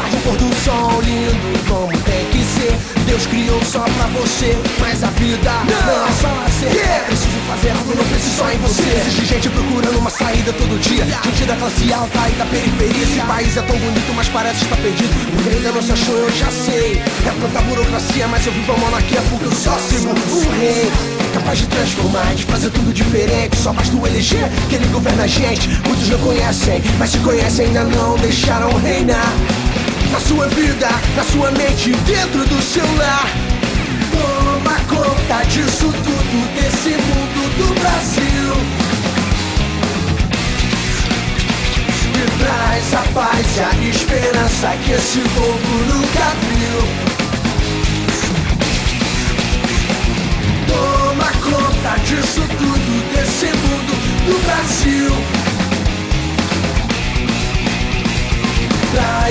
tarde, pôr do sol lindo como tem que ser. Deus criou só pra você, mas a vida não, é só nascer. Yeah. É preciso fazer algo, não preciso só em você. Existe gente procurando uma saída todo dia. Gente da classe alta e da periferia. Esse país é tão bonito, mas parece estar perdido. Porque ainda não se achou, eu já sei. É tanta burocracia, mas eu vivo a monarquia porque eu só sigo um rei. Capaz de transformar, de fazer tudo diferente. Só basta o eleger que ele governa a gente. Muitos não conhecem, mas se conhecem ainda não deixaram reinar. Na sua vida, na sua mente, dentro do seu lar. Toma conta disso tudo, desse mundo do Brasil. E traz a paz e a esperança que esse povo nunca viu. Toma conta disso tudo, desse mundo do Brasil.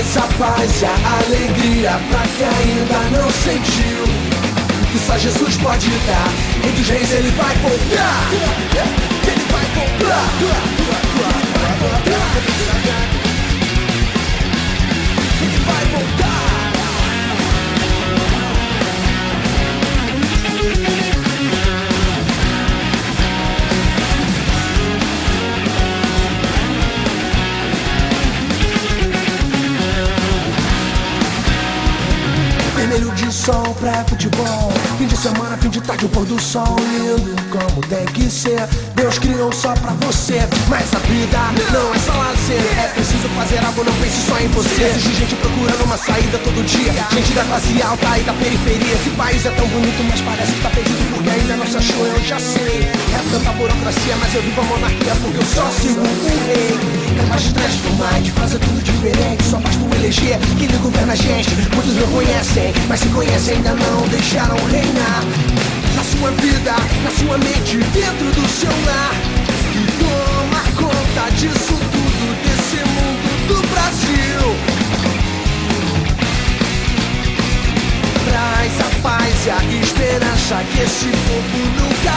Traz a paz e a alegria pra quem ainda não sentiu. Que só Jesus pode dar. Rei dos reis ele vai voltar Ele vai voltar Ele vai voltar sol pra futebol. Fim de semana, fim de tarde, o pôr do sol lindo como tem que ser. Deus criou só pra você, mas a vida não é só lazer. É preciso fazer algo, não pense só em você. Existe gente procurando uma saída todo dia. Gente da classe alta e da periferia. Esse país é tão bonito, mas parece que tá perdido porque ainda não se achou. Eu já sei. É tanta burocracia, mas eu vivo a monarquia porque eu só sigo um rei. Capaz de transformar, de fazer tudo diferente. Só basta um eleger que ele governa a gente. Muitos não conhecem, mas se conhecem ainda não deixaram reinar. Na sua vida, na sua mente, dentro do seu lar. E toma conta disso tudo, desse mundo do Brasil. Traz a paz e a esperança que esse povo nunca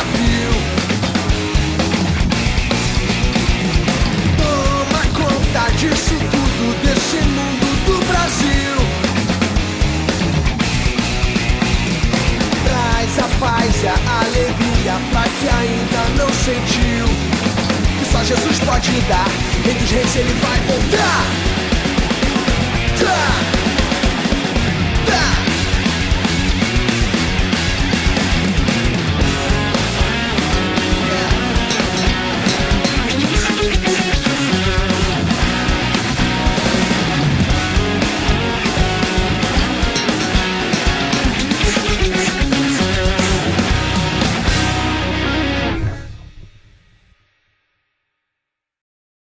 Jesus pode dar Rei dos reis ele vai voltar tá.